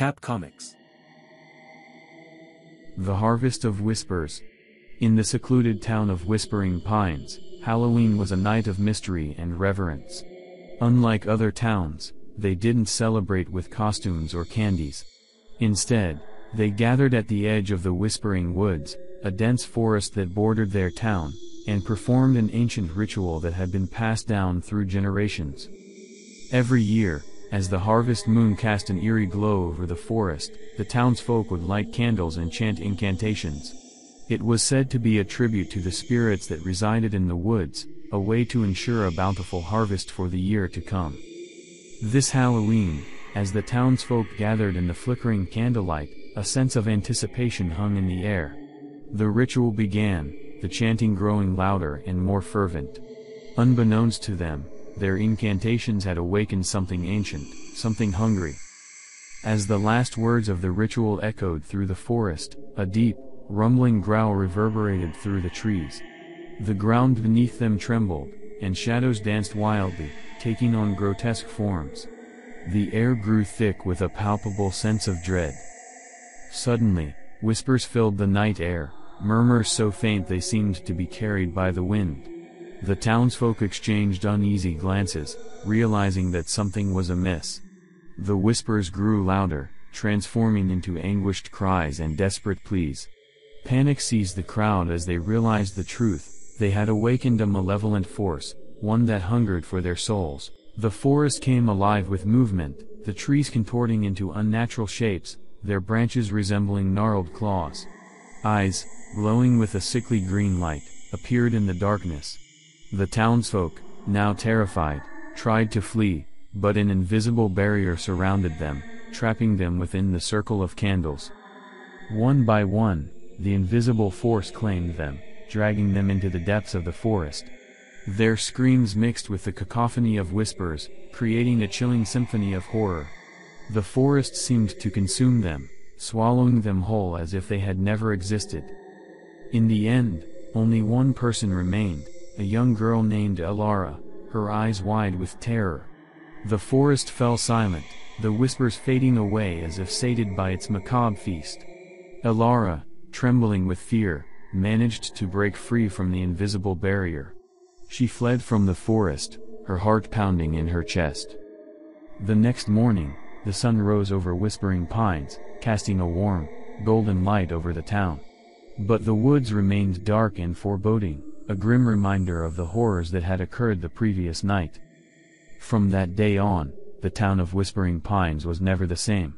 Cap Comics. The Harvest of Whispers. In the secluded town of Whispering Pines, Halloween was a night of mystery and reverence. Unlike other towns, they didn't celebrate with costumes or candies. Instead, they gathered at the edge of the Whispering Woods, a dense forest that bordered their town, and performed an ancient ritual that had been passed down through generations. Every year, as the harvest moon cast an eerie glow over the forest, the townsfolk would light candles and chant incantations. It was said to be a tribute to the spirits that resided in the woods, a way to ensure a bountiful harvest for the year to come. This Halloween, as the townsfolk gathered in the flickering candlelight, a sense of anticipation hung in the air. The ritual began, the chanting growing louder and more fervent. Unbeknownst to them, their incantations had awakened something ancient, something hungry. As the last words of the ritual echoed through the forest, a deep, rumbling growl reverberated through the trees. The ground beneath them trembled, and shadows danced wildly, taking on grotesque forms. The air grew thick with a palpable sense of dread. Suddenly, whispers filled the night air, murmurs so faint they seemed to be carried by the wind. The townsfolk exchanged uneasy glances, realizing that something was amiss. The whispers grew louder, transforming into anguished cries and desperate pleas. Panic seized the crowd as they realized the truth, they had awakened a malevolent force, one that hungered for their souls. The forest came alive with movement, the trees contorting into unnatural shapes, their branches resembling gnarled claws. Eyes, glowing with a sickly green light, appeared in the darkness. The townsfolk, now terrified, tried to flee, but an invisible barrier surrounded them, trapping them within the circle of candles. One by one, the invisible force claimed them, dragging them into the depths of the forest. Their screams mixed with the cacophony of whispers, creating a chilling symphony of horror. The forest seemed to consume them, swallowing them whole as if they had never existed. In the end, only one person remained, a young girl named Elara, her eyes wide with terror. The forest fell silent, the whispers fading away as if sated by its macabre feast. Elara, trembling with fear, managed to break free from the invisible barrier. She fled from the forest, her heart pounding in her chest. The next morning, the sun rose over Whispering Pines, casting a warm, golden light over the town. But the woods remained dark and foreboding a grim reminder of the horrors that had occurred the previous night. From that day on, the town of Whispering Pines was never the same.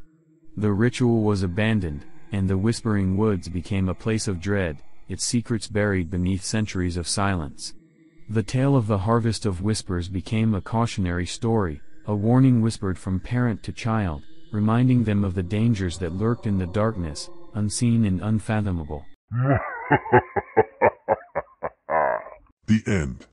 The ritual was abandoned, and the Whispering Woods became a place of dread, its secrets buried beneath centuries of silence. The tale of the harvest of whispers became a cautionary story, a warning whispered from parent to child, reminding them of the dangers that lurked in the darkness, unseen and unfathomable. The end.